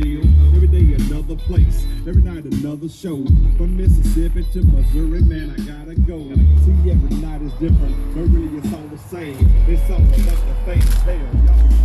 deal. Uh, every day another place, every night another show. From Mississippi to Missouri, man, I gotta go. See, every night is different, but really it's all the same. It's all about the things there.